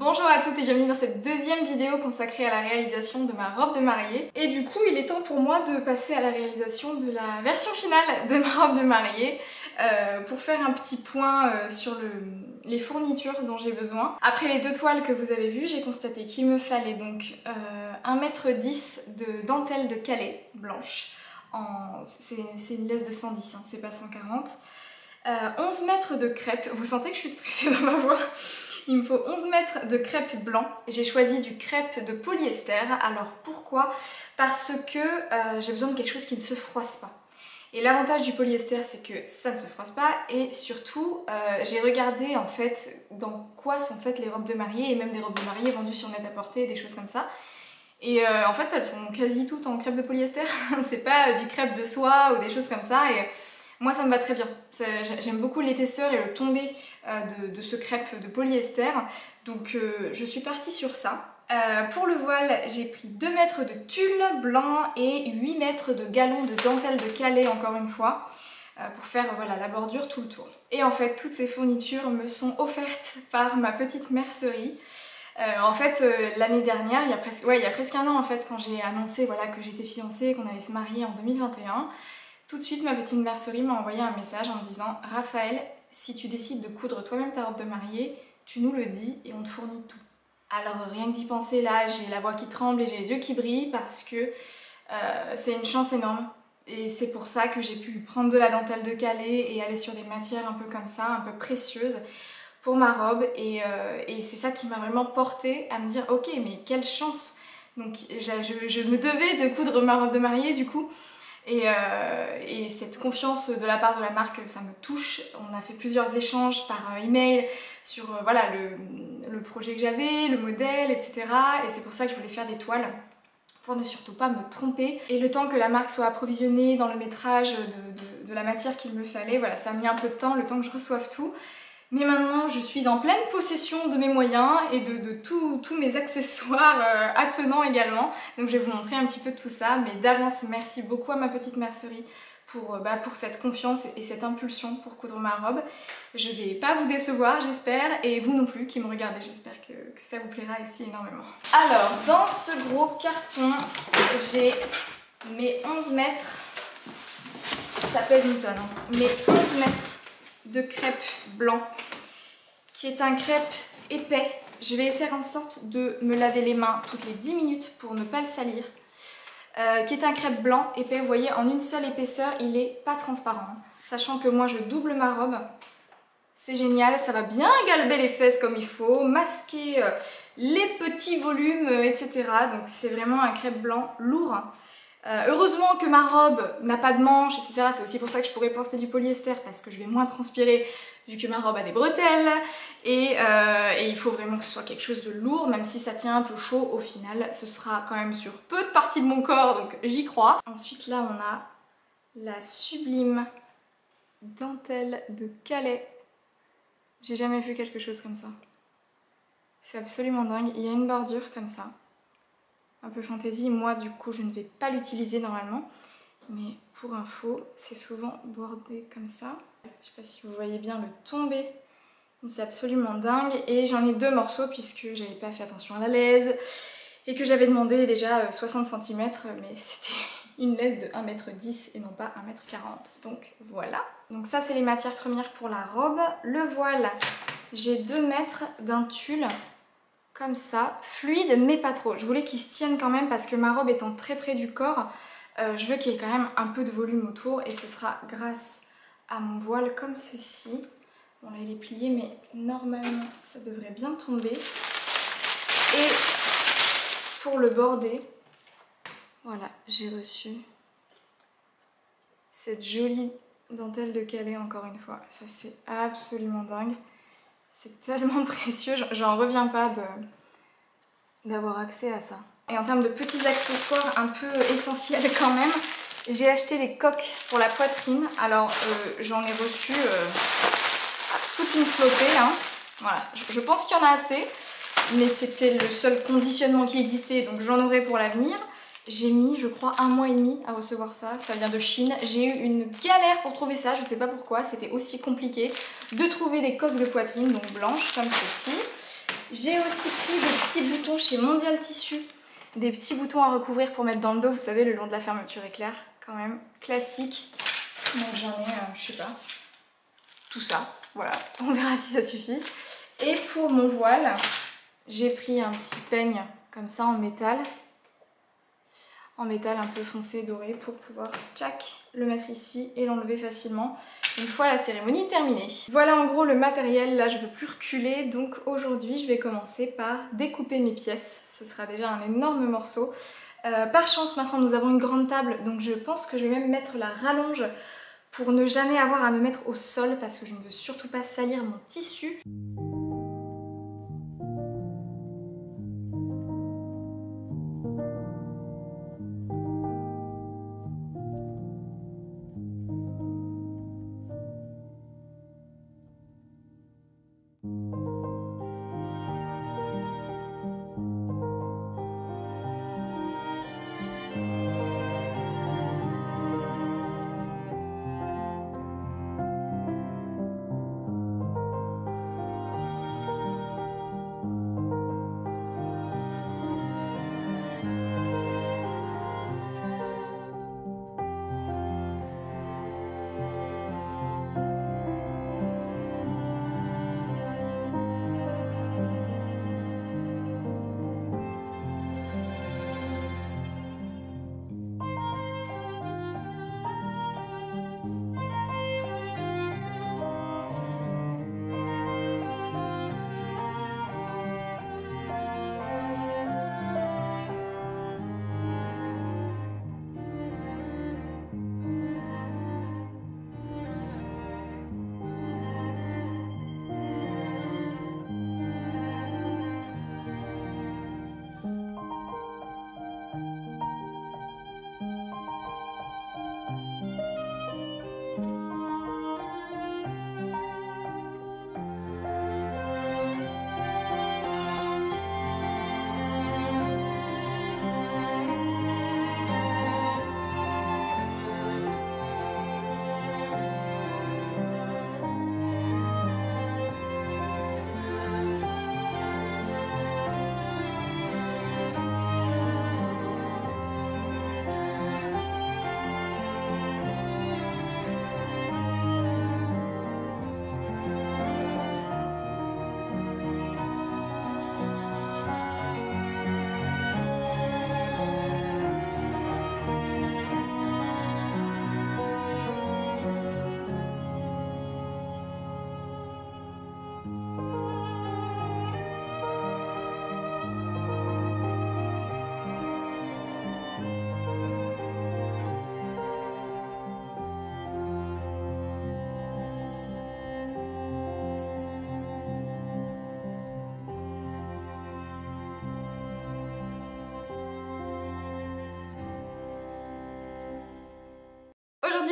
Bonjour à toutes et bienvenue dans cette deuxième vidéo consacrée à la réalisation de ma robe de mariée. Et du coup, il est temps pour moi de passer à la réalisation de la version finale de ma robe de mariée euh, pour faire un petit point euh, sur le, les fournitures dont j'ai besoin. Après les deux toiles que vous avez vues, j'ai constaté qu'il me fallait donc euh, 1m10 de dentelle de Calais blanche. C'est une laisse de 110, hein, c'est pas 140. 11 mètres de crêpe, vous sentez que je suis stressée dans ma voix? Il me faut 11 mètres de crêpe blanc. J'ai choisi du crêpe de polyester. Alors pourquoi? Parce que euh, j'ai besoin de quelque chose qui ne se froisse pas. Et l'avantage du polyester, c'est que ça ne se froisse pas. Et surtout, euh, j'ai regardé en fait dans quoi sont faites les robes de mariée et même des robes de mariée vendues sur net-à-porter, des choses comme ça. Et euh, en fait, elles sont quasi toutes en crêpe de polyester. c'est pas du crêpe de soie ou des choses comme ça. Moi, ça me va très bien. J'aime beaucoup l'épaisseur et le tombé euh, de, ce crêpe de polyester. Donc, euh, je suis partie sur ça. Euh, pour le voile, j'ai pris 2 mètres de tulle blanc et 8 mètres de galon de dentelle de Calais, encore une fois, pour faire voilà, la bordure tout le tour. Et en fait, toutes ces fournitures me sont offertes par ma petite mercerie. en fait, l'année dernière, il y, a presque, ouais, il y a presque un an en fait, quand j'ai annoncé voilà, que j'étais fiancée, qu'on allait se marier en 2021, tout de suite, ma petite mercerie m'a envoyé un message en me disant Raphaël, si tu décides de coudre toi-même ta robe de mariée, tu nous le dis et on te fournit tout. Alors rien que d'y penser là, j'ai la voix qui tremble et j'ai les yeux qui brillent parce que euh, c'est une chance énorme. Et c'est pour ça que j'ai pu prendre de la dentelle de Calais et aller sur des matières un peu comme ça, un peu précieuses pour ma robe. Et, euh, c'est ça qui m'a vraiment porté à me dire ok mais quelle chance Donc je, me devais de coudre ma robe de mariée du coup. Euh, et, cette confiance de la part de la marque, ça me touche. On a fait plusieurs échanges par euh, email sur euh, voilà, le, projet que j'avais, le modèle, etc. Et c'est pour ça que je voulais faire des toiles pour ne surtout pas me tromper. Et le temps que la marque soit approvisionnée dans le métrage de, de la matière qu'il me fallait, voilà, ça a mis un peu de temps, le temps que je reçoive tout. Mais maintenant, je suis en pleine possession de mes moyens et de, tous mes accessoires euh, attenants également. Donc je vais vous montrer un petit peu tout ça. Mais d'avance, merci beaucoup à ma petite mercerie pour, euh, bah, cette confiance et cette impulsion pour coudre ma robe. Je vais pas vous décevoir, j'espère, et vous non plus qui me regardez. J'espère que, que ça vous plaira ici énormément. Alors, dans ce gros carton, j'ai mes 11 mètres. Ça pèse une tonne, hein. Mes 11 mètres de crêpe blanc qui est un crêpe épais. Je vais faire en sorte de me laver les mains toutes les 10 minutes pour ne pas le salir. Euh, qui est un crêpe blanc épais, vous voyez en une seule épaisseur il est pas transparent. Sachant que moi je double ma robe, c'est génial, ça va bien galber les fesses comme il faut, masquer euh, les petits volumes, euh, etc. Donc c'est vraiment un crêpe blanc lourd. Euh, heureusement que ma robe n'a pas de manches, etc. C'est aussi pour ça que je pourrais porter du polyester parce que je vais moins transpirer vu que ma robe a des bretelles. Euh, et, il faut vraiment que ce soit quelque chose de lourd, même si ça tient un peu chaud, au final, ce sera quand même sur peu de parties de mon corps, donc j'y crois. Ensuite, là, on a la sublime dentelle de Calais. J'ai jamais vu quelque chose comme ça. C'est absolument dingue. Il y a une bordure comme ça un peu fantaisie. Moi, du coup, je ne vais pas l'utiliser normalement. Mais pour info, c'est souvent bordé comme ça. Je sais pas si vous voyez bien le tombé. C'est absolument dingue. Et j'en ai deux morceaux puisque j'avais pas fait attention à la laise. Et que j'avais demandé déjà 60 euh, cm. Mais c'était une laisse de 1m10 et non pas 1m40. Donc voilà. Donc ça, c'est les matières premières pour la robe. Le voile, j'ai 2 mètres d'un tulle comme ça, fluide mais pas trop. Je voulais qu'il se tienne quand même parce que ma robe étant très près du corps, euh, je veux qu'il y ait quand même un peu de volume autour et ce sera grâce à mon voile comme ceci. Bon là il est plié mais normalement ça devrait bien tomber. Et pour le border, voilà j'ai reçu cette jolie dentelle de Calais encore une fois. Ça c'est absolument dingue. C'est tellement précieux, j'en reviens pas d'avoir accès à ça. Et en termes de petits accessoires un peu essentiels quand même, j'ai acheté des coques pour la poitrine. Alors euh, j'en ai reçu euh, toute une flopée. Hein. Voilà, je pense qu'il y en a assez, mais c'était le seul conditionnement qui existait, donc j'en aurai pour l'avenir. J'ai mis, je crois, un mois et demi à recevoir ça. Ça vient de Chine. J'ai eu une galère pour trouver ça. Je sais pas pourquoi. C'était aussi compliqué de trouver des coques de poitrine, donc blanches, comme ceci. J'ai aussi pris des petits boutons chez Mondial Tissu, des petits boutons à recouvrir pour mettre dans le dos, vous savez, le long de la fermeture éclair, quand même, classique. Donc j'en ai, euh, je sais pas, tout ça, voilà, on verra si ça suffit. Et pour mon voile, j'ai pris un petit peigne comme ça en métal, en métal un peu foncé doré pour pouvoir tchac, le mettre ici et l'enlever facilement une fois la cérémonie terminée. Voilà en gros le matériel, là je ne peux plus reculer donc aujourd'hui je vais commencer par découper mes pièces, ce sera déjà un énorme morceau. Euh, par chance maintenant nous avons une grande table donc je pense que je vais même mettre la rallonge pour ne jamais avoir à me mettre au sol parce que je ne veux surtout pas salir mon tissu.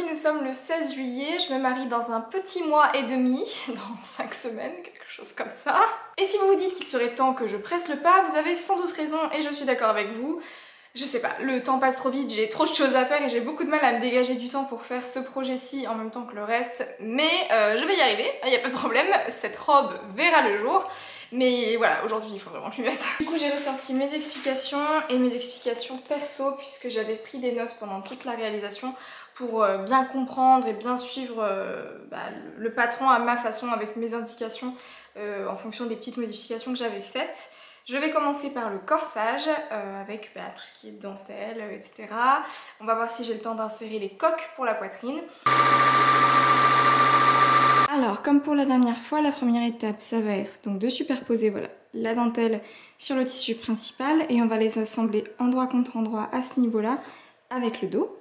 Nous sommes le 16 juillet, je me marie dans un petit mois et demi, dans 5 semaines, quelque chose comme ça. Et si vous vous dites qu'il serait temps que je presse le pas, vous avez sans doute raison et je suis d'accord avec vous. Je sais pas, le temps passe trop vite, j'ai trop de choses à faire et j'ai beaucoup de mal à me dégager du temps pour faire ce projet-ci en même temps que le reste, mais euh, je vais y arriver, il n'y a pas de problème, cette robe verra le jour. Mais voilà, aujourd'hui il faut vraiment que je m'y mette. Du coup j'ai ressorti mes explications et mes explications perso puisque j'avais pris des notes pendant toute la réalisation pour euh, bien comprendre et bien suivre euh, bah, le patron à ma façon avec mes indications euh, en fonction des petites modifications que j'avais faites. Je vais commencer par le corsage avec bah, tout ce qui est dentelle, etc. On va voir si j'ai le temps d'insérer les coques pour la poitrine. Alors, comme pour la dernière fois, la première étape, ça va être donc de superposer voilà, la dentelle sur le tissu principal et on va les assembler endroit contre endroit à ce niveau-là avec le dos.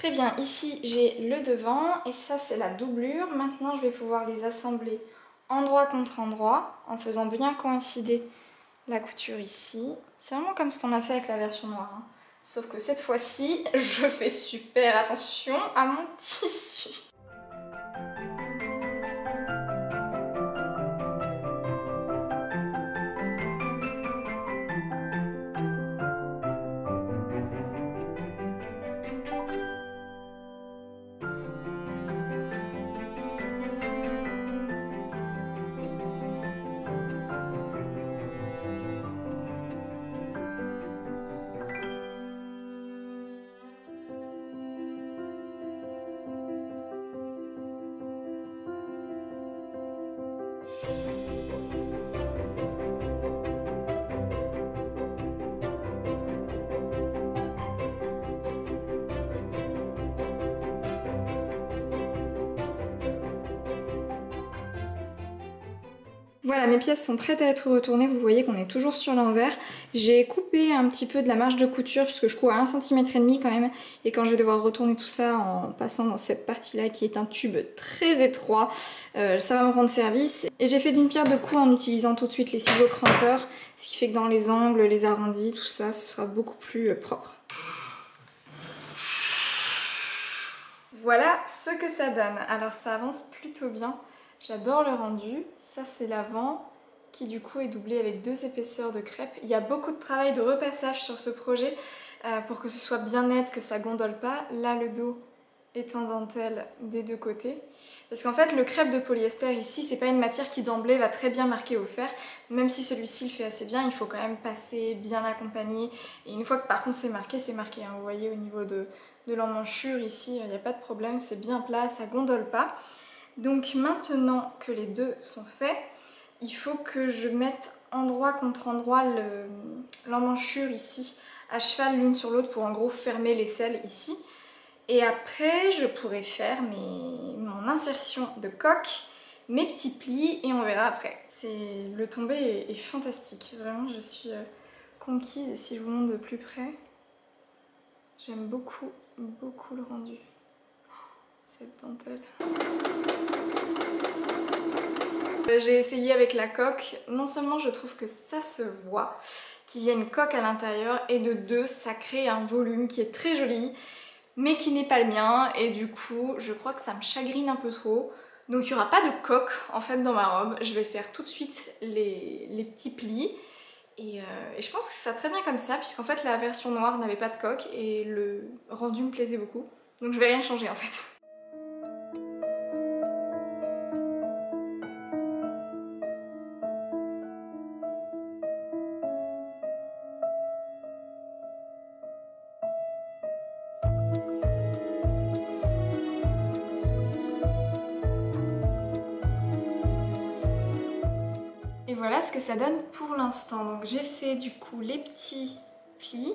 Très bien, ici j'ai le devant et ça c'est la doublure. Maintenant je vais pouvoir les assembler endroit contre endroit en faisant bien coïncider la couture ici. C'est vraiment comme ce qu'on a fait avec la version noire. Hein. Sauf que cette fois-ci, je fais super attention à mon tissu. Pièces sont prêtes à être retournées. Vous voyez qu'on est toujours sur l'envers. J'ai coupé un petit peu de la marge de couture puisque je couds à 1 cm quand même. Et quand je vais devoir retourner tout ça en passant dans cette partie-là qui est un tube très étroit, euh, ça va me rendre service. Et j'ai fait d'une pierre de coups en utilisant tout de suite les ciseaux cranteurs. Ce qui fait que dans les angles, les arrondis, tout ça, ce sera beaucoup plus euh, propre. Voilà ce que ça donne. Alors ça avance plutôt bien. J'adore le rendu. Ça c'est l'avant qui du coup est doublé avec deux épaisseurs de crêpe. Il y a beaucoup de travail de repassage sur ce projet euh, pour que ce soit bien net, que ça gondole pas. Là le dos est en dentelle des deux côtés. Parce qu'en fait le crêpe de polyester ici c'est pas une matière qui d'emblée va très bien marquer au fer. Même si celui-ci le fait assez bien, il faut quand même passer bien accompagné. Et une fois que par contre c'est marqué, c'est marqué. Hein. Vous voyez au niveau de, de l'emmanchure ici, il n'y a pas de problème, c'est bien plat, ça gondole pas. Donc maintenant que les deux sont faits, il faut que je mette endroit contre endroit l'emmanchure ici à cheval l'une sur l'autre pour en gros fermer les selles ici. Et après, je pourrais faire mon insertion de coque, mes petits plis et on verra après. Le tombé est, fantastique, vraiment je suis euh, conquise si je vous montre de plus près, j'aime beaucoup, beaucoup le rendu. Cette dentelle. J'ai essayé avec la coque. Non seulement je trouve que ça se voit, qu'il y a une coque à l'intérieur, et de deux, ça crée un volume qui est très joli, mais qui n'est pas le mien. Et du coup, je crois que ça me chagrine un peu trop. Donc il n'y aura pas de coque en fait dans ma robe. Je vais faire tout de suite les, petits plis. Et, euh, et, je pense que ça très bien comme ça, puisqu'en fait la version noire n'avait pas de coque et le rendu me plaisait beaucoup. Donc je vais rien changer en fait. Pour l'instant. Donc j'ai fait du coup les petits plis.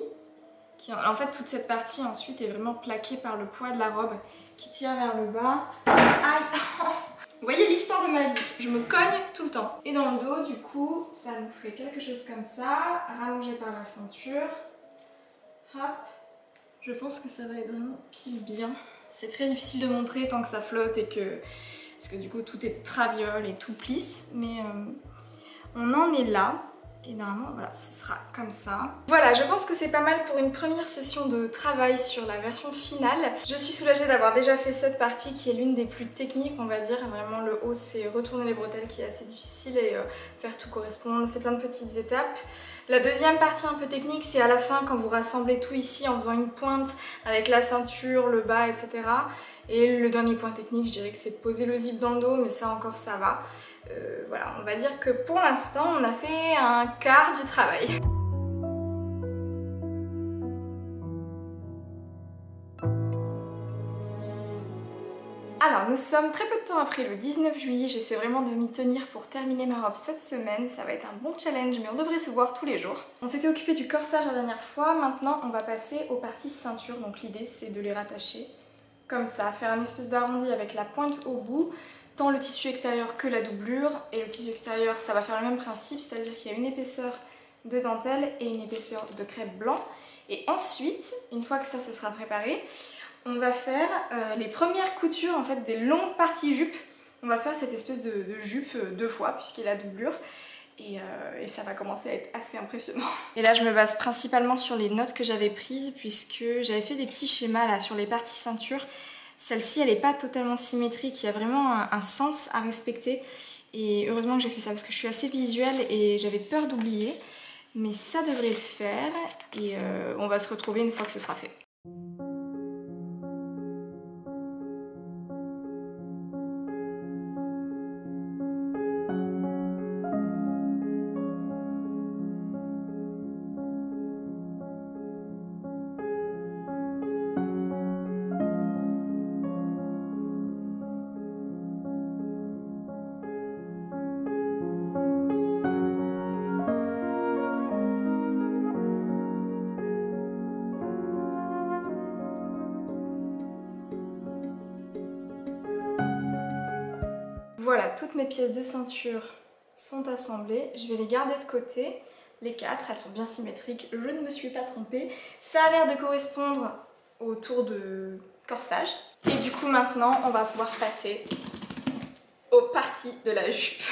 Qui, en fait toute cette partie ensuite est vraiment plaquée par le poids de la robe qui tire vers le bas. Aïe Vous voyez l'histoire de ma vie, je me cogne tout le temps. Et dans le dos du coup ça nous fait quelque chose comme ça, rallongé par la ceinture. Hop Je pense que ça va être vraiment pile bien. C'est très difficile de montrer tant que ça flotte et que... Parce que du coup tout est traviole et tout plisse. Mais... Euh, on en est là. Et normalement, voilà, ce sera comme ça. Voilà, je pense que c'est pas mal pour une première session de travail sur la version finale. Je suis soulagée d'avoir déjà fait cette partie qui est l'une des plus techniques, on va dire. Vraiment, le haut, c'est retourner les bretelles qui est assez difficile et euh, faire tout correspondre. C'est plein de petites étapes. La deuxième partie un peu technique, c'est à la fin quand vous rassemblez tout ici en faisant une pointe avec la ceinture, le bas, etc. Et le dernier point technique, je dirais que c'est poser le zip dans le dos, mais ça encore, ça va. Euh, voilà, on va dire que pour l'instant, on a fait un quart du travail. Nous sommes très peu de temps après le 19 juillet, j'essaie vraiment de m'y tenir pour terminer ma robe cette semaine, ça va être un bon challenge mais on devrait se voir tous les jours. On s'était occupé du corsage la dernière fois, maintenant on va passer aux parties ceinture, donc l'idée c'est de les rattacher comme ça, faire un espèce d'arrondi avec la pointe au bout, tant le tissu extérieur que la doublure. Et le tissu extérieur, ça va faire le même principe, c'est-à-dire qu'il y a une épaisseur de dentelle et une épaisseur de crêpe blanc. Et ensuite, une fois que ça se sera préparé, on va faire euh, les premières coutures en fait des longues parties jupes. On va faire cette espèce de, jupe euh, deux fois puisqu'il a doublure. Et, euh, et, ça va commencer à être assez impressionnant. Et là je me base principalement sur les notes que j'avais prises puisque j'avais fait des petits schémas là sur les parties ceinture. Celle-ci elle n'est pas totalement symétrique, il y a vraiment un, sens à respecter. Et heureusement que j'ai fait ça parce que je suis assez visuelle et j'avais peur d'oublier. Mais ça devrait le faire et on va se retrouver une fois que ce sera fait. Toutes mes pièces de ceinture sont assemblées. Je vais les garder de côté. Les quatre, elles sont bien symétriques, je ne me suis pas trompée. Ça a l'air de correspondre au tour de corsage. Et du coup maintenant, on va pouvoir passer aux parties de la jupe.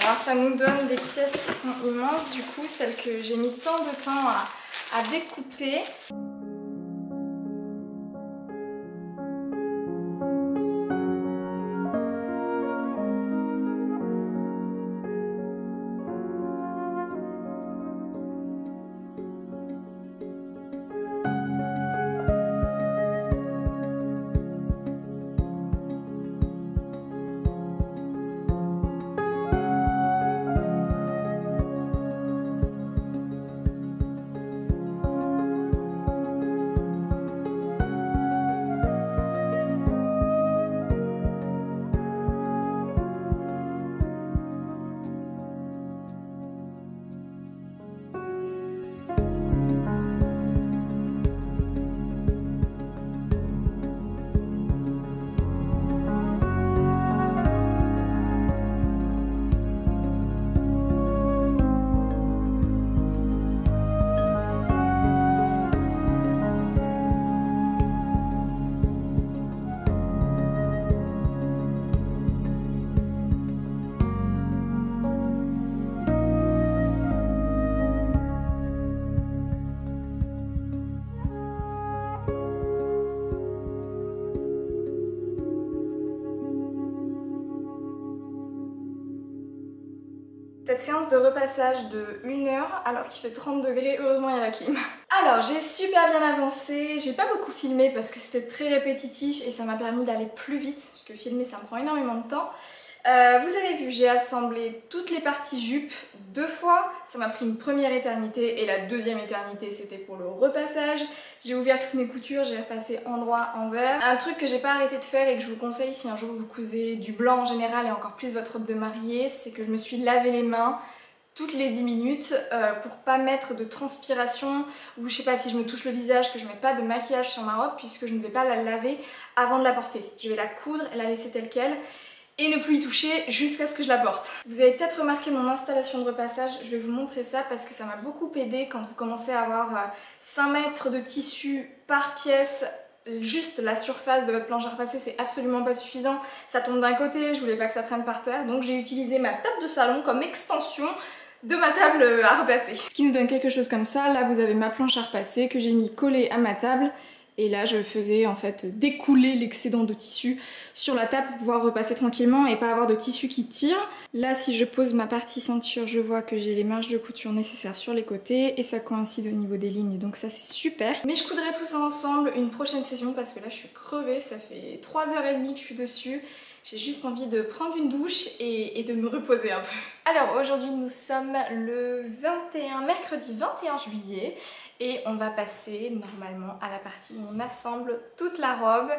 alors ça nous donne des pièces qui sont immenses, du coup, celles que j'ai mis tant de temps à, à découper. Séance de repassage de 1 heure alors qu'il fait 30 degrés, heureusement il y a la clim. Alors j'ai super bien avancé, j'ai pas beaucoup filmé parce que c'était très répétitif et ça m'a permis d'aller plus vite parce que filmer ça me prend énormément de temps. Euh, vous avez vu, j'ai assemblé toutes les parties jupes deux fois. Ça m'a pris une première éternité et la deuxième éternité c'était pour le repassage. J'ai ouvert toutes mes coutures, j'ai repassé endroit, envers. Un truc que j'ai pas arrêté de faire et que je vous conseille si un jour vous cousez du blanc en général et encore plus votre robe de mariée, c'est que je me suis lavé les mains toutes les 10 minutes euh, pour pas mettre de transpiration ou je sais pas si je me touche le visage que je mets pas de maquillage sur ma robe puisque je ne vais pas la laver avant de la porter. Je vais la coudre et la laisser telle qu'elle et ne plus y toucher jusqu'à ce que je la porte. Vous avez peut-être remarqué mon installation de repassage, je vais vous montrer ça parce que ça m'a beaucoup aidé quand vous commencez à avoir 5 euh, mètres de tissu par pièce juste la surface de votre planche à repasser c'est absolument pas suffisant ça tombe d'un côté, je voulais pas que ça traîne par terre donc j'ai utilisé ma table de salon comme extension de ma table à repasser. Ce qui nous donne quelque chose comme ça, là vous avez ma planche à repasser que j'ai mis collée à ma table et là, je faisais en fait découler l'excédent de tissu sur la table pour pouvoir repasser tranquillement et pas avoir de tissu qui tire. Là, si je pose ma partie ceinture, je vois que j'ai les marges de couture nécessaires sur les côtés et ça coïncide au niveau des lignes, donc ça c'est super. Mais je coudrai tout ça ensemble une prochaine session parce que là, je suis crevée, ça fait 3h30 que je suis dessus. J'ai juste envie de prendre une douche et, de me reposer un peu. Alors aujourd'hui nous sommes le 21, mercredi 21 juillet et on va passer normalement à la partie où on assemble toute la robe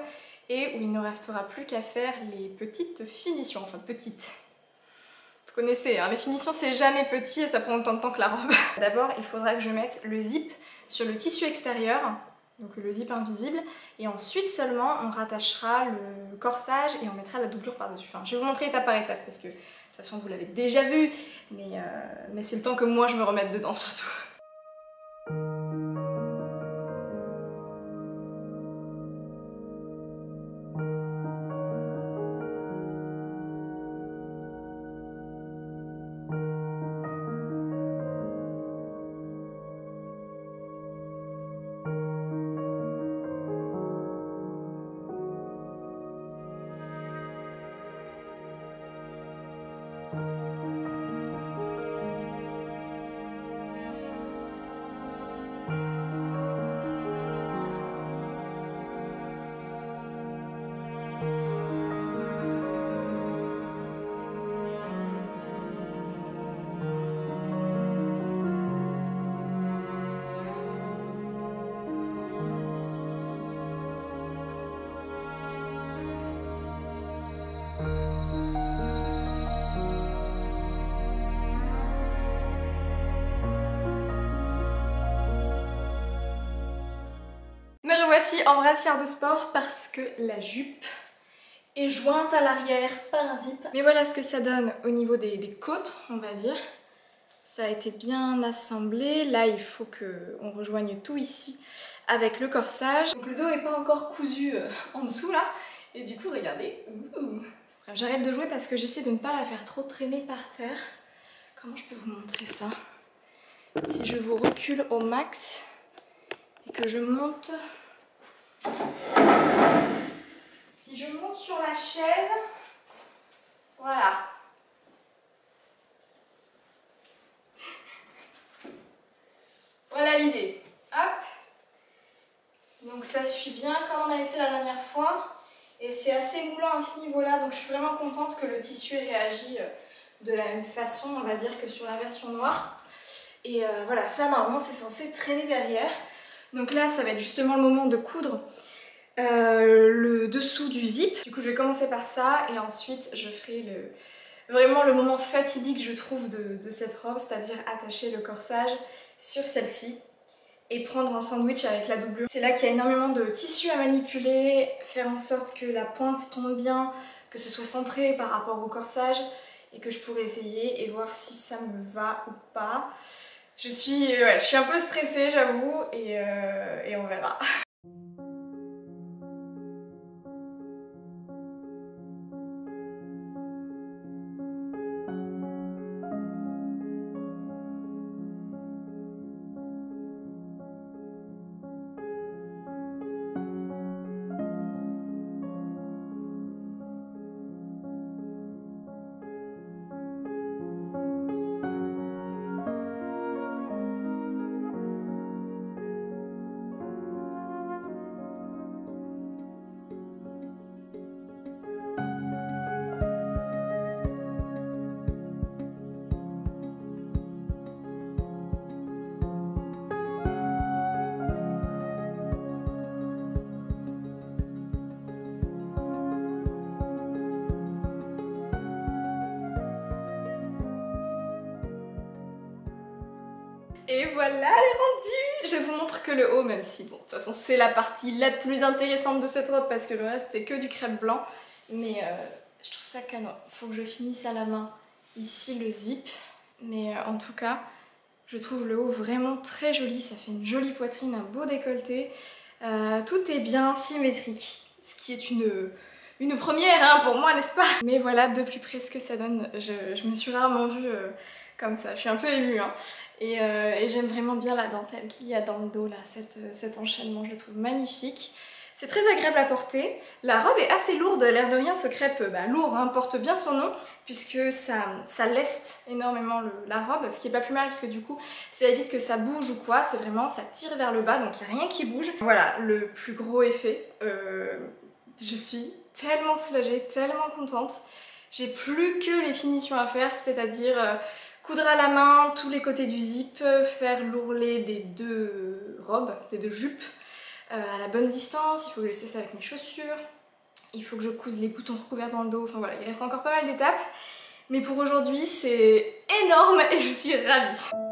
et où il ne restera plus qu'à faire les petites finitions, enfin petites. Vous connaissez, hein, les finitions c'est jamais petit et ça prend autant de temps que la robe. D'abord il faudra que je mette le zip sur le tissu extérieur donc le zip invisible, et ensuite seulement on rattachera le corsage et on mettra la doublure par-dessus. Enfin, je vais vous montrer étape par étape parce que de toute façon vous l'avez déjà vu, mais, euh, mais c'est le temps que moi je me remette dedans surtout. Voici en brassière de sport parce que la jupe est jointe à l'arrière par un zip. Mais voilà ce que ça donne au niveau des, côtes, on va dire. Ça a été bien assemblé. Là, il faut qu'on rejoigne tout ici avec le corsage. Donc le dos n'est pas encore cousu euh, en dessous là. Et du coup, regardez. J'arrête de jouer parce que j'essaie de ne pas la faire trop traîner par terre. Comment je peux vous montrer ça? Si je vous recule au max et que je monte... Si je monte sur la chaise, voilà, Voilà l'idée. Hop. Donc ça suit bien comme on avait fait la dernière fois. Et c'est assez moulant à ce niveau-là, donc je suis vraiment contente que le tissu ait réagi euh, de la même façon, on va dire, que sur la version noire. Et euh, voilà, ça normalement c'est censé traîner derrière. Donc là, ça va être justement le moment de coudre euh, le dessous du zip. Du coup, je vais commencer par ça et ensuite je ferai vraiment le moment fatidique, je trouve, de cette robe, c'est-à-dire attacher le corsage sur celle-ci et prendre un sandwich avec la doublure. C'est là qu'il y a énormément de tissu à manipuler, faire en sorte que la pointe tombe bien, que ce soit centré par rapport au corsage et que je pourrais essayer et voir si ça me va ou pas. Je suis, ouais, je suis un peu stressée j'avoue et, euh, et on verra. Et voilà, elle est rendue Je vous montre que le haut, même si, bon, de toute façon, c'est la partie la plus intéressante de cette robe parce que le reste, c'est que du crêpe blanc. Mais euh, je trouve ça canon. Faut que je finisse à la main ici le zip. Mais euh, en tout cas, je trouve le haut vraiment très joli. Ça fait une jolie poitrine, un beau décolleté. Euh, tout est bien symétrique. Ce qui est une une première hein, pour moi, n'est-ce pas? Mais voilà, de plus près ce que ça donne. Je, me suis rarement vue comme ça. Je suis un peu émue. Hein. Euh, et, j'aime vraiment bien la dentelle qu'il y a dans le dos là, cet enchaînement, je le trouve magnifique. C'est très agréable à porter. La robe est assez lourde, l'air de rien, ce crêpe bah, lourd hein, porte bien son nom puisque ça, ça leste énormément la robe, ce qui est pas plus mal parce que du coup ça évite que ça bouge ou quoi, c'est vraiment ça tire vers le bas donc il n'y a rien qui bouge. Voilà le plus gros effet. Euh, je suis tellement soulagée, tellement contente. J'ai plus que les finitions à faire, c'est-à-dire euh, Coudre à la main tous les côtés du zip, faire l'ourlet des deux robes, des deux jupes euh, à la bonne distance. Il faut que je ça avec mes chaussures. Il faut que je couse les boutons recouverts dans le dos. Enfin voilà, il reste encore pas mal d'étapes. Mais pour aujourd'hui, c'est énorme et je suis ravie.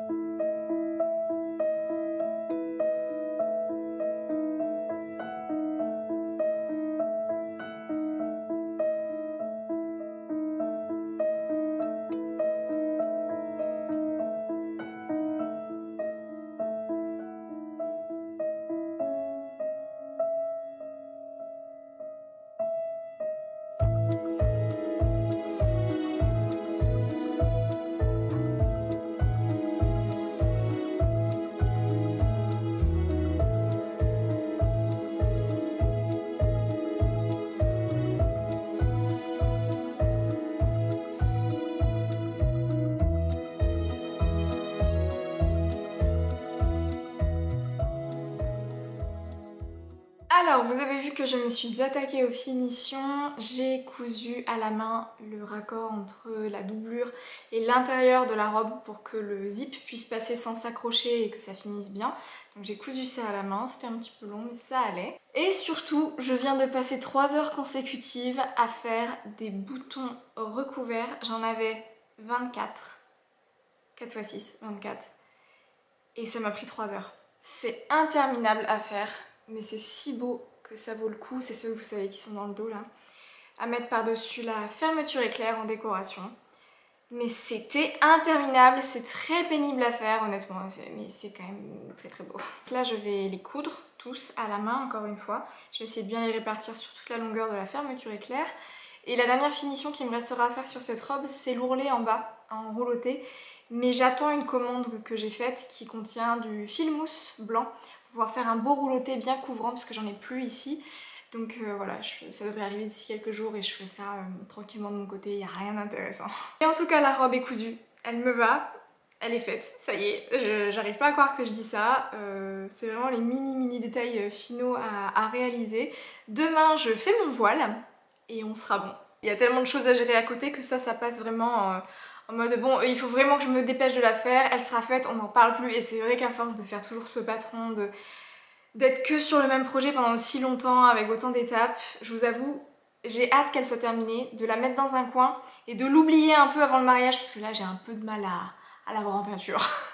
Je me suis attaquée aux finitions. J'ai cousu à la main le raccord entre la doublure et l'intérieur de la robe pour que le zip puisse passer sans s'accrocher et que ça finisse bien. Donc j'ai cousu ça à la main, c'était un petit peu long mais ça allait. Et surtout, je viens de passer 3 heures consécutives à faire des boutons recouverts. J'en avais 24. 4 x 6, 24. Et ça m'a pris 3 heures. C'est interminable à faire mais c'est si beau que ça vaut le coup. C'est ceux, vous savez, qui sont dans le dos là. À mettre par-dessus la fermeture éclair en décoration. Mais c'était interminable, c'est très pénible à faire honnêtement, mais c'est quand même très très beau. Là je vais les coudre tous à la main encore une fois. Je vais essayer de bien les répartir sur toute la longueur de la fermeture éclair. Et la dernière finition qui me restera à faire sur cette robe, c'est l'ourlet en bas, en rouloté. Mais j'attends une commande que j'ai faite qui contient du fil mousse blanc pouvoir faire un beau rouloté bien couvrant parce que j'en ai plus ici. Donc euh, voilà, ça devrait arriver d'ici quelques jours et je ferai ça euh, tranquillement de mon côté, il n'y a rien d'intéressant. Et en tout cas, la robe est cousue, elle me va, elle est faite, ça y est, j'arrive pas à croire que je dis ça, euh, c'est vraiment les mini mini détails finaux à, réaliser. Demain, je fais mon voile et on sera bon. Il y a tellement de choses à gérer à côté que ça, ça passe vraiment en mode bon, il faut vraiment que je me dépêche de la faire, elle sera faite, on n'en parle plus et c'est vrai qu'à force de faire toujours ce patron d'être que sur le même projet pendant aussi longtemps, avec autant d'étapes. Je vous avoue, j'ai hâte qu'elle soit terminée, de la mettre dans un coin et de l'oublier un peu avant le mariage parce que là j'ai un peu de mal à, à l'avoir en peinture.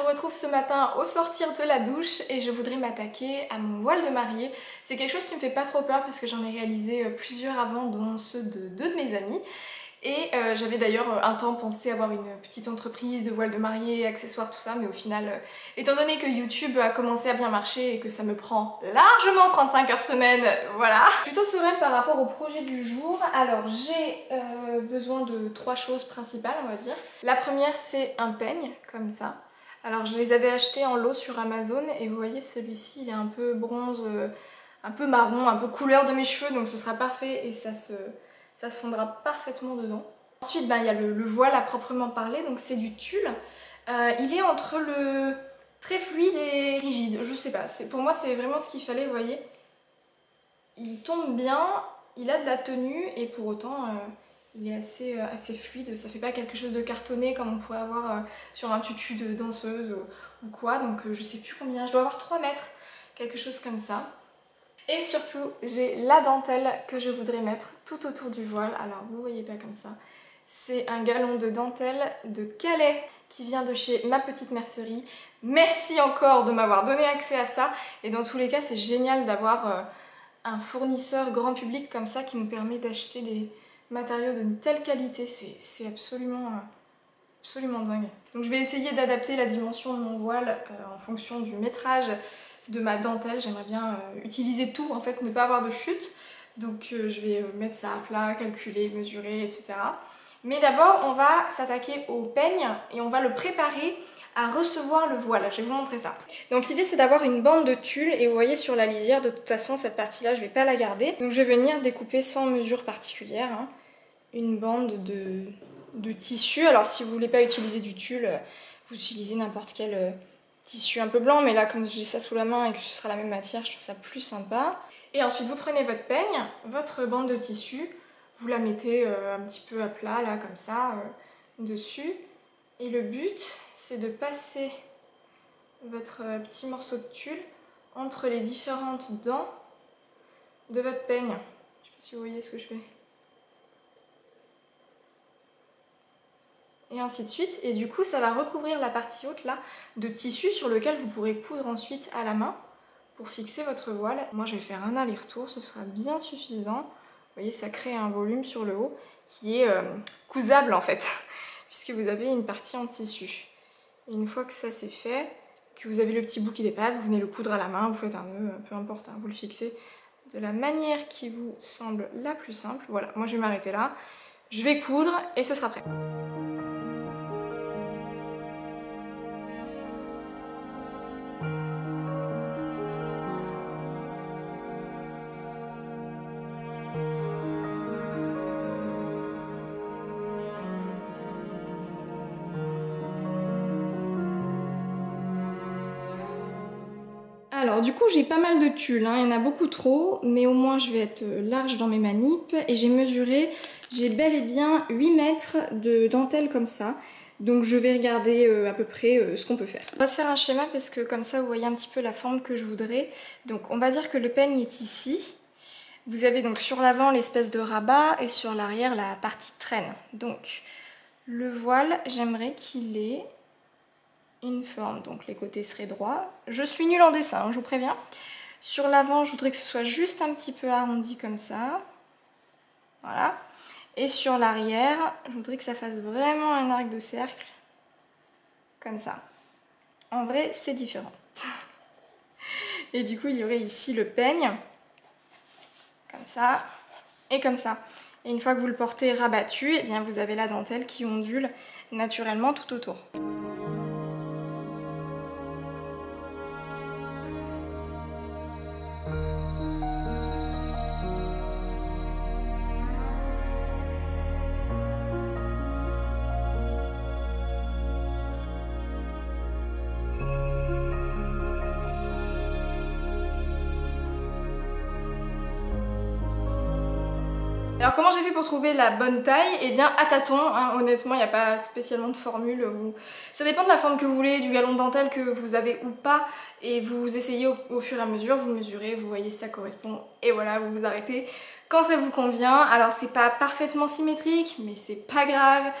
vous retrouve ce matin au sortir de la douche et je voudrais m'attaquer à mon voile de mariée. C'est quelque chose qui me fait pas trop peur parce que j'en ai réalisé euh, plusieurs avant, dont ceux de deux de mes amis. Et euh, j'avais d'ailleurs euh, un temps pensé avoir une petite entreprise de voile de mariée, accessoires, tout ça, mais au final, étant donné que YouTube a commencé à bien marcher et que ça me prend largement 35 heures semaine, voilà. Plutôt sereine par rapport au projet du jour. Alors j'ai besoin de trois choses principales, on va dire. La première, c'est un peigne, comme ça. Alors je les avais achetés en lot sur Amazon et vous voyez celui-ci il est un peu bronze, euh, un peu marron, un peu couleur de mes cheveux donc ce sera parfait et ça se, ça fondra parfaitement dedans. Ensuite ben, il y a le, voile à proprement parler donc c'est du tulle. Euh, il est entre le très fluide et rigide, je sais pas, pour moi c'est vraiment ce qu'il fallait vous voyez. Il tombe bien, il a de la tenue et pour autant... Euh, il est assez, euh, assez fluide, ça fait pas quelque chose de cartonné comme on pourrait avoir euh, sur un tutu de danseuse ou, quoi, donc euh, je sais plus combien, je dois avoir 3 mètres, quelque chose comme ça. Et surtout, j'ai la dentelle que je voudrais mettre tout autour du voile, alors vous voyez pas comme ça. C'est un galon de dentelle de Calais qui vient de chez Ma Petite Mercerie. Merci encore de m'avoir donné accès à ça. Et dans tous les cas, c'est génial d'avoir un fournisseur grand public comme ça qui nous permet d'acheter des, matériaux d'une telle qualité, c'est absolument, euh, absolument dingue. Donc je vais essayer d'adapter la dimension de mon voile euh, en fonction du métrage de ma dentelle. J'aimerais bien euh, utiliser tout, en fait, ne pas avoir de chute. Donc je vais mettre ça à plat, calculer, mesurer, etc. Mais d'abord, on va s'attaquer au peigne et on va le préparer à recevoir le voile. Je vais vous montrer ça. Donc l'idée c'est d'avoir une bande de tulle et vous voyez sur la lisière, de toute façon cette partie là je vais pas la garder. Donc je vais venir découper sans mesure particulière. Hein une bande de, tissu. Alors si vous voulez pas utiliser du tulle, vous utilisez n'importe quel euh, tissu un peu blanc, mais là comme j'ai ça sous la main et que ce sera la même matière, je trouve ça plus sympa. Et ensuite vous prenez votre peigne, votre bande de tissu, vous la mettez euh, un petit peu à plat là comme ça euh, dessus. Et le but c'est de passer votre petit morceau de tulle entre les différentes dents de votre peigne. Je sais pas si vous voyez ce que je fais. Et ainsi de suite. Et du coup, ça va recouvrir la partie haute là de tissu sur lequel vous pourrez coudre ensuite à la main pour fixer votre voile. Moi, je vais faire un aller-retour, ce sera bien suffisant. Vous voyez, ça crée un volume sur le haut qui est euh, cousable en fait, puisque vous avez une partie en tissu. une fois que ça c'est fait, que vous avez le petit bout qui dépasse, vous venez le coudre à la main, vous faites un nœud, peu importe, hein, vous le fixez de la manière qui vous semble la plus simple. Voilà, moi je vais m'arrêter là. Je vais coudre et ce sera prêt. J'ai pas mal de tulle, hein. il y en a beaucoup trop, mais au moins je vais être large dans mes manips et j'ai mesuré, j'ai bel et bien 8 mètres de dentelle comme ça. Donc je vais regarder euh, à peu près euh, ce qu'on peut faire. On va se faire un schéma parce que comme ça vous voyez un petit peu la forme que je voudrais. Donc on va dire que le peigne est ici. Vous avez donc sur l'avant l'espèce de rabat et sur l'arrière la partie traîne. Donc le voile j'aimerais qu'il ait une forme, donc les côtés seraient droits. Je suis nulle en dessin, hein, je vous préviens. Sur l'avant, je voudrais que ce soit juste un petit peu arrondi comme ça. Voilà. Et sur l'arrière, je voudrais que ça fasse vraiment un arc de cercle. Comme ça. En vrai, c'est différent. Et du coup, il y aurait ici le peigne. Comme ça. Et comme ça. Et une fois que vous le portez rabattu, eh bien vous avez la dentelle qui ondule naturellement tout autour. Trouver la bonne taille Eh bien à tâtons, hein, honnêtement il n'y a pas spécialement de formule. Ça dépend de la forme que vous voulez, du galon de dentelle que vous avez ou pas et vous essayez au, fur et à mesure, vous mesurez, vous voyez si ça correspond et voilà vous vous arrêtez quand ça vous convient. Alors c'est pas parfaitement symétrique mais c'est pas grave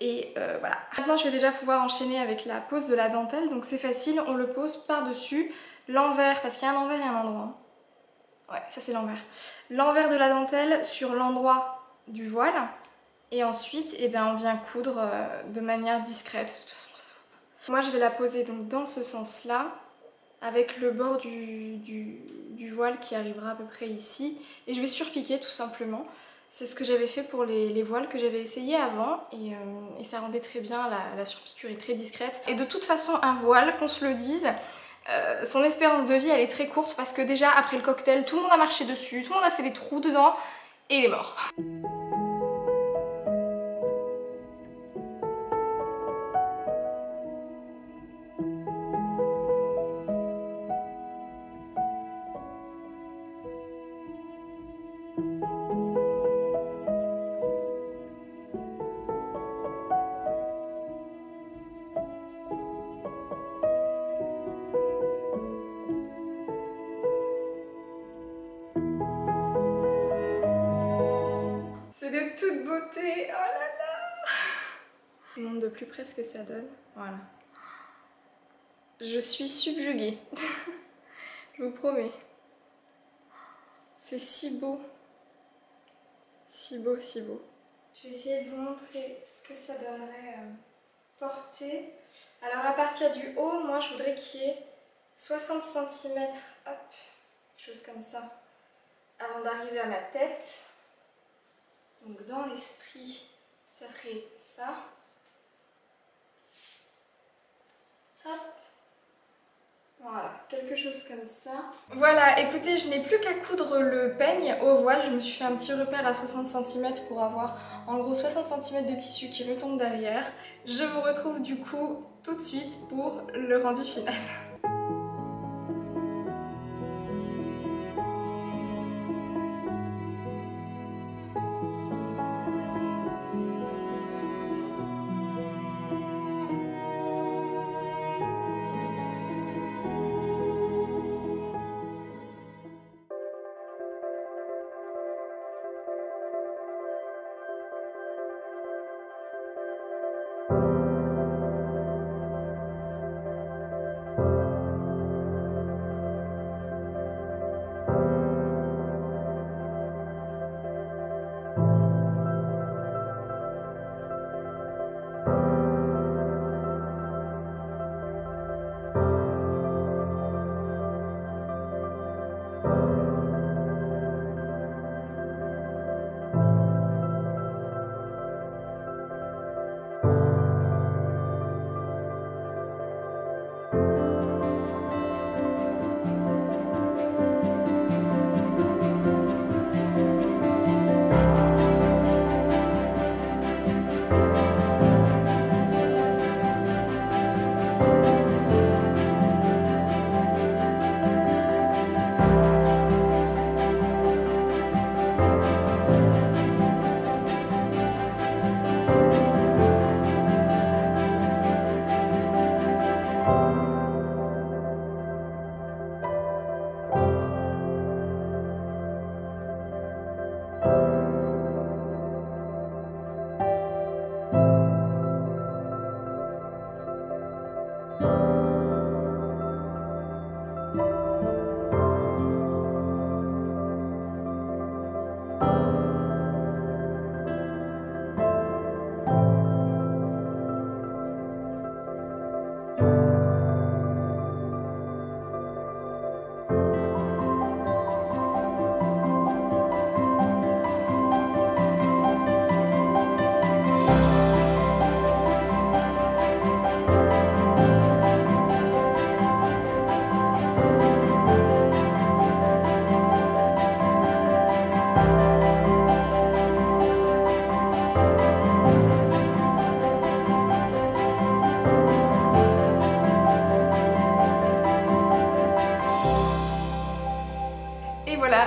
et euh, voilà. Maintenant je vais déjà pouvoir enchaîner avec la pose de la dentelle donc c'est facile, on le pose par dessus l'envers parce qu'il y a un envers et un endroit. Ouais, ça c'est l'envers. L'envers de la dentelle sur l'endroit du voile. Et ensuite, eh ben, on vient coudre euh, de manière discrète. De toute façon, ça se voit pas. Moi, je vais la poser donc dans ce sens-là, avec le bord du, voile qui arrivera à peu près ici. Et je vais surpiquer tout simplement. C'est ce que j'avais fait pour les, voiles que j'avais essayé avant et, euh, ça rendait très bien, la, la surpiqûre est très discrète. Et de toute façon, un voile, qu'on se le dise, euh, son espérance de vie elle est très courte parce que déjà après le cocktail tout le monde a marché dessus, tout le monde a fait des trous dedans et il est mort. Près ce que ça donne. Voilà. Je suis subjuguée. Je vous promets. C'est si beau. Si beau, si beau. Je vais essayer de vous montrer ce que ça donnerait euh, porté. Alors à partir du haut, moi je voudrais qu'il y ait 60 cm, hop, chose comme ça, avant d'arriver à ma tête. Donc dans l'esprit, ça ferait ça. Voilà, quelque chose comme ça. Voilà, écoutez, je n'ai plus qu'à coudre le peigne au voile. Je me suis fait un petit repère à 60 cm pour avoir en gros 60 cm de tissu qui retombe derrière. Je vous retrouve du coup tout de suite pour le rendu final.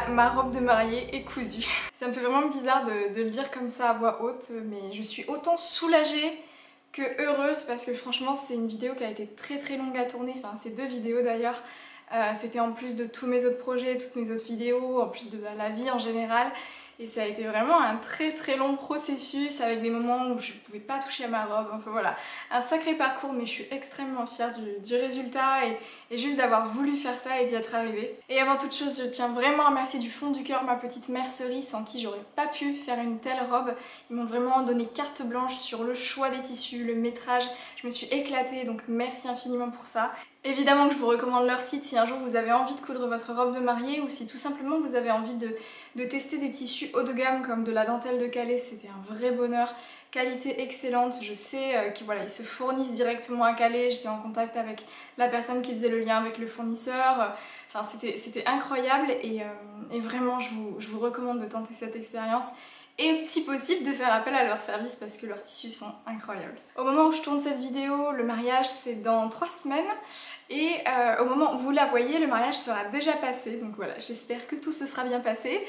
Ma robe de mariée est cousue. Ça me fait vraiment bizarre de, de le dire comme ça à voix haute, mais je suis autant soulagée que heureuse parce que franchement c'est une vidéo qui a été très très longue à tourner, enfin c'est deux vidéos d'ailleurs. Euh, c'était en plus de tous mes autres projets, toutes mes autres vidéos, en plus de la vie en général. Et ça a été vraiment un très très long processus avec des moments où je ne pouvais pas toucher à ma robe. Enfin voilà, un sacré parcours mais je suis extrêmement fière du, résultat et, et juste d'avoir voulu faire ça et d'y être arrivée. Et avant toute chose, je tiens vraiment à remercier du fond du cœur ma petite mercerie sans qui j'aurais pas pu faire une telle robe. Ils m'ont vraiment donné carte blanche sur le choix des tissus, le métrage. Je me suis éclatée donc merci infiniment pour ça. Évidemment que je vous recommande leur site si un jour vous avez envie de coudre votre robe de mariée ou si tout simplement vous avez envie de, tester des tissus haut de gamme comme de la dentelle de Calais, c'était un vrai bonheur. Qualité excellente, je sais euh, qu'ils se fournissent directement à Calais, j'étais en contact avec la personne qui faisait le lien avec le fournisseur, c'était incroyable et, euh, vraiment je vous recommande de tenter cette expérience et si possible de faire appel à leur service parce que leurs tissus sont incroyables. Au moment où je tourne cette vidéo, le mariage c'est dans 3 semaines et euh, au moment où vous la voyez, le mariage sera déjà passé, donc voilà, j'espère que tout se sera bien passé.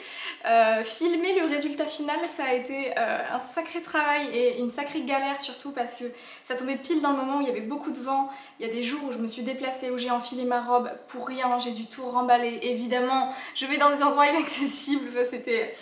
Euh, filmer le résultat final, ça a été euh, un sacré travail et une sacrée galère surtout parce que ça tombait pile dans le moment où il y avait beaucoup de vent. Il y a des jours où je me suis déplacée, où j'ai enfilé ma robe pour rien, j'ai dû tout remballer. Évidemment, je vais dans des endroits inaccessibles, c'était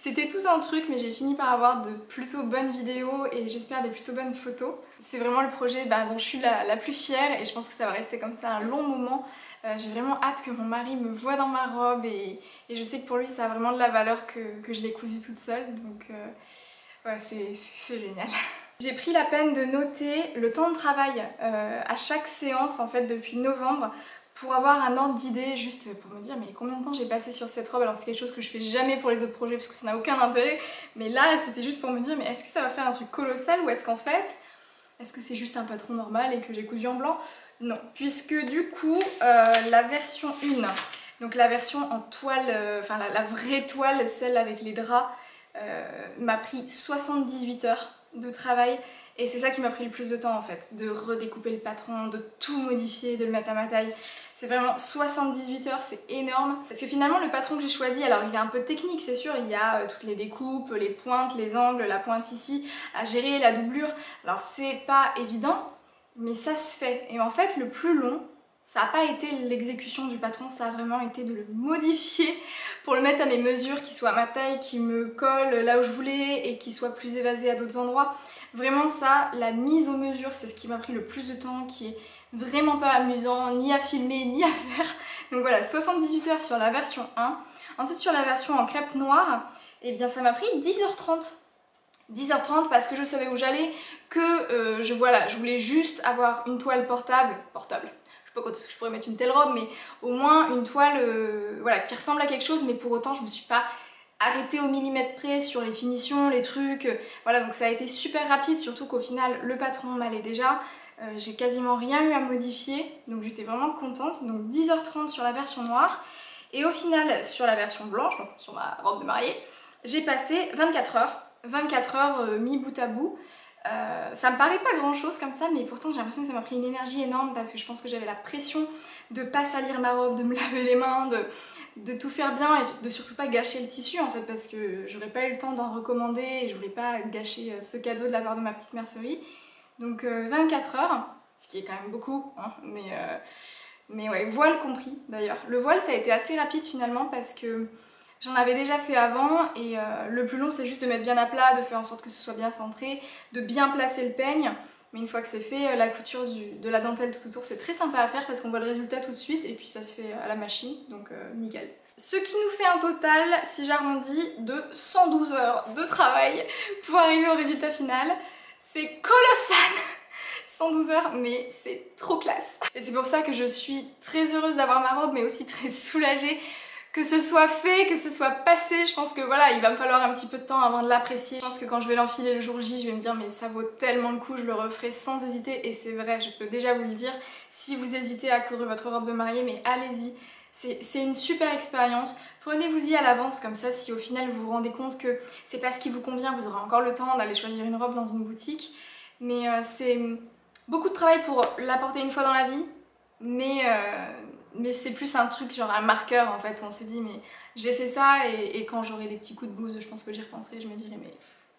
c'était tout un truc, mais j'ai fini par avoir de plutôt bonnes vidéos et j'espère des plutôt bonnes photos. C'est vraiment le projet bah, dont je suis la, plus fière et je pense que ça va rester comme ça un long moment. Euh, j'ai vraiment hâte que mon mari me voit dans ma robe et, je sais que pour lui ça a vraiment de la valeur que, je l'ai cousue toute seule. Donc euh, c'est génial. J'ai pris la peine de noter le temps de travail euh, à chaque séance en fait depuis novembre pour avoir un ordre d'idée, juste pour me dire mais combien de temps j'ai passé sur cette robe alors c'est quelque chose que je fais jamais pour les autres projets parce que ça n'a aucun intérêt mais là c'était juste pour me dire mais est-ce que ça va faire un truc colossal ou est-ce qu'en fait est-ce que c'est juste un patron normal et que j'ai cousu en blanc? Non, puisque du coup euh, la version 1, donc la version en toile, euh, enfin la, vraie toile, celle avec les draps, euh, m'a pris 78 heures de travail et c'est ça qui m'a pris le plus de temps en fait, de redécouper le patron, de tout modifier, de le mettre à ma taille. C'est vraiment 78 heures, c'est énorme. Parce que finalement le patron que j'ai choisi, alors il est un peu technique c'est sûr, il y a euh, toutes les découpes, les pointes, les angles, la pointe ici, à gérer, la doublure. Alors c'est pas évident, mais ça se fait. Et en fait le plus long, ça n'a pas été l'exécution du patron, ça a vraiment été de le modifier pour le mettre à mes mesures, qui soit à ma taille, qui me colle là où je voulais et qui soit plus évasé à d'autres endroits. Vraiment ça, la mise aux mesures, c'est ce qui m'a pris le plus de temps, qui est vraiment pas amusant, ni à filmer, ni à faire. Donc voilà, 78 heures sur la version 1. Ensuite sur la version en crêpe noire, eh bien ça m'a pris 10h30. 10h30 parce que je savais où j'allais, que euh, je, voilà, je voulais juste avoir une toile portable, portable, quand est-ce que je pourrais mettre une telle robe, mais au moins une toile euh, voilà, qui ressemble à quelque chose, mais pour autant je me suis pas arrêtée au millimètre près sur les finitions, les trucs, voilà donc ça a été super rapide, surtout qu'au final le patron m'allait déjà, euh, j'ai quasiment rien eu à modifier, donc j'étais vraiment contente, donc 10h30 sur la version noire, et au final sur la version blanche, donc sur ma robe de mariée, j'ai passé 24 heures, 24 heures euh, mis bout à bout, euh, ça me paraît pas grand chose comme ça, mais pourtant j'ai l'impression que ça m'a pris une énergie énorme parce que je pense que j'avais la pression de pas salir ma robe, de me laver les mains, de, tout faire bien et de surtout pas gâcher le tissu en fait parce que j'aurais pas eu le temps d'en recommander et je voulais pas gâcher euh, ce cadeau de la part de ma petite mercerie. Donc 24 euh, heures, ce qui est quand même beaucoup, hein, mais, mais ouais, voile compris d'ailleurs. Le voile ça a été assez rapide finalement parce que J'en avais déjà fait avant et euh, le plus long c'est juste de mettre bien à plat, de faire en sorte que ce soit bien centré, de bien placer le peigne. Mais une fois que c'est fait, euh, la couture de la dentelle tout autour c'est très sympa à faire parce qu'on voit le résultat tout de suite et puis ça se fait à la machine, donc euh, nickel. Ce qui nous fait un total, si j'arrondis, de 112 heures de travail pour arriver au résultat final. C'est colossal 112 heures, mais c'est trop classe. Et c'est pour ça que je suis très heureuse d'avoir ma robe, mais aussi très soulagée que ce soit fait, que ce soit passé, je pense que voilà, il va me falloir un petit peu de temps avant de l'apprécier. Je pense que quand je vais l'enfiler le jour J, je vais me dire mais ça vaut tellement le coup, je le referai sans hésiter et c'est vrai, je peux déjà vous le dire. Si vous hésitez à couvrir votre robe de mariée, mais allez-y. C'est une super expérience. Prenez-vous-y à l'avance, comme ça si au final vous vous rendez compte que c'est pas ce qui vous convient, vous aurez encore le temps d'aller choisir une robe dans une boutique. Mais euh, c'est beaucoup de travail pour la porter une fois dans la vie, mais, euh, mais c'est plus un truc genre un marqueur en fait où on s'est dit mais j'ai fait ça et, quand j'aurai des petits coups de blues je pense que j'y repenserai, je me dirai mais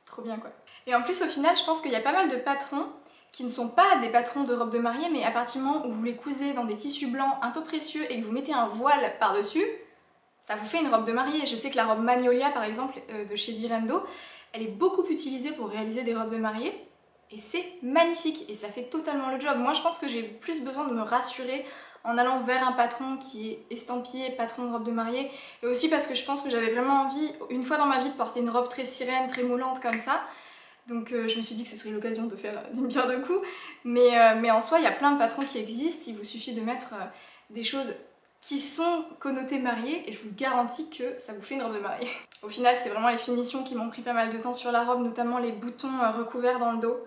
trop bien quoi. Et en plus au final je pense qu'il y a pas mal de patrons qui ne sont pas des patrons de robes de mariée mais à partir du moment où vous les cousez dans des tissus blancs un peu précieux et que vous mettez un voile par-dessus, ça vous fait une robe de mariée. Je sais que la robe Magnolia par exemple euh, de chez Direndo, elle est beaucoup utilisée pour réaliser des robes de mariée et c'est magnifique et ça fait totalement le job. Moi je pense que j'ai plus besoin de me rassurer en allant vers un patron qui est estampillé patron de robe de mariée et aussi parce que je pense que j'avais vraiment envie une fois dans ma vie de porter une robe très sirène, très moulante comme ça donc euh, je me suis dit que ce serait l'occasion de faire d'une pierre deux coups mais, euh, mais, en soi il y a plein de patrons qui existent, il vous suffit de mettre euh, des choses qui sont connotées mariées et je vous garantis que ça vous fait une robe de mariée. Au final c'est vraiment les finitions qui m'ont pris pas mal de temps sur la robe, notamment les boutons recouverts dans le dos.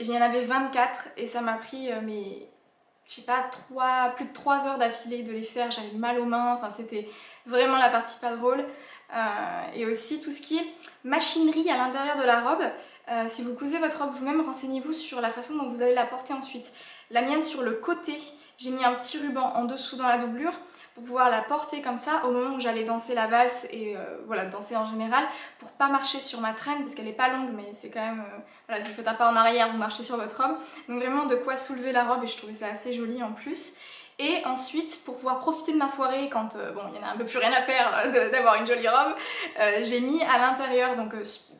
Il y en avait 24 et ça m'a pris mais je sais pas, 3, plus de 3 heures d'affilée de les faire, j'avais mal aux mains, enfin c'était vraiment la partie pas drôle. Euh, et aussi tout ce qui est machinerie à l'intérieur de la robe. Euh, si vous cousez votre robe vous-même, renseignez-vous sur la façon dont vous allez la porter ensuite. La mienne sur le côté, j'ai mis un petit ruban en dessous dans la doublure pour pouvoir la porter comme ça au moment où j'allais danser la valse et euh, voilà danser en général pour pas marcher sur ma traîne parce qu'elle est pas longue mais c'est quand même euh, voilà si vous faites un pas en arrière vous marchez sur votre robe donc vraiment de quoi soulever la robe et je trouvais ça assez joli en plus et ensuite, pour pouvoir profiter de ma soirée, quand euh, bon, il y en a un peu plus rien à faire d'avoir une jolie robe, j'ai mis à l'intérieur, donc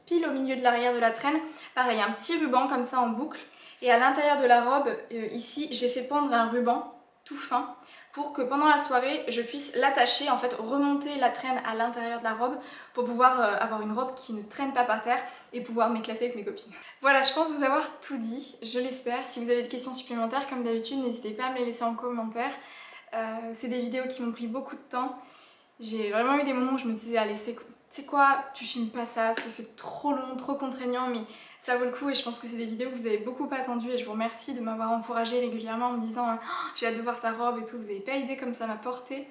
pile au milieu de l'arrière de la traîne, pareil, un petit ruban comme ça en boucle. Et à l'intérieur de la robe, ici, j'ai fait pendre un ruban tout fin pour que pendant la soirée je puisse l'attacher, en fait remonter la traîne à l'intérieur de la robe pour pouvoir euh, avoir une robe qui ne traîne pas par terre et pouvoir m'éclater avec mes copines. Voilà, je pense vous avoir tout dit, je l'espère. Si vous avez des questions supplémentaires, comme d'habitude, n'hésitez pas à me les laisser en commentaire. Euh, c'est des vidéos qui m'ont pris beaucoup de temps. J'ai vraiment eu des moments où je me disais, allez, c'est c'est quoi, tu filmes pas ça, c'est trop long, trop contraignant, mais ça vaut le coup et je pense que c'est des vidéos que vous avez beaucoup attendues et je vous remercie de m'avoir encouragé régulièrement en me disant oh, j'ai hâte de voir ta robe et tout, vous avez pas idée comme ça m'a porté.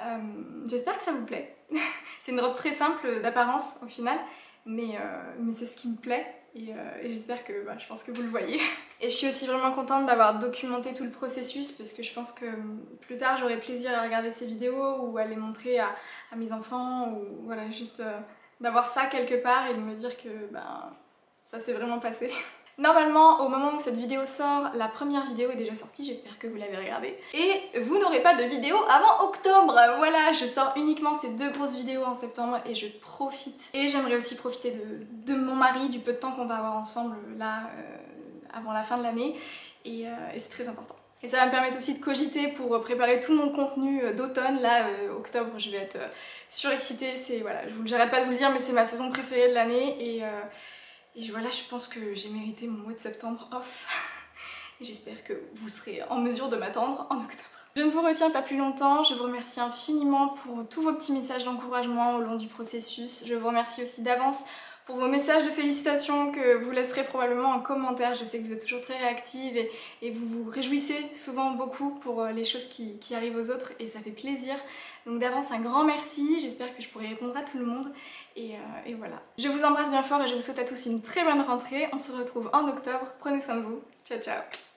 Euh, j'espère que ça vous plaît. c'est une robe très simple d'apparence au final, mais, euh, mais c'est ce qui me plaît euh, et, j'espère que bah, je pense que vous le voyez. Et je suis aussi vraiment contente d'avoir documenté tout le processus parce que je pense que plus tard j'aurai plaisir à regarder ces vidéos ou à les montrer à, mes enfants ou voilà juste euh, d'avoir ça quelque part et de me dire que ben, ça s'est vraiment passé. Normalement, au moment où cette vidéo sort, la première vidéo est déjà sortie, j'espère que vous l'avez regardée. Et vous n'aurez pas de vidéo avant octobre Voilà, je sors uniquement ces deux grosses vidéos en septembre et je profite. Et j'aimerais aussi profiter de, mon mari, du peu de temps qu'on va avoir ensemble là, euh, avant la fin de l'année. Et, euh, et c'est très important. Et ça va me permettre aussi de cogiter pour préparer tout mon contenu euh, d'automne. Là, octobre, je vais être surexcitée. C'est voilà, j'arrête pas de vous le dire, mais c'est ma saison préférée de l'année. Et, et voilà, je pense que j'ai mérité mon mois de septembre off. J'espère que vous serez en mesure de m'attendre en octobre. Je ne vous retiens pas plus longtemps, je vous remercie infiniment pour tous vos petits messages d'encouragement au long du processus. Je vous remercie aussi d'avance pour vos messages de félicitations que vous laisserez probablement en commentaire. Je sais que vous êtes toujours très réactive et, vous vous réjouissez souvent beaucoup pour euh, les choses qui, arrivent aux autres et ça fait plaisir. Donc d'avance un grand merci, j'espère que je pourrai répondre à tout le monde euh, et voilà. Je vous embrasse bien fort et je vous souhaite à tous une très bonne rentrée. On se retrouve en octobre, prenez soin de vous. Ciao ciao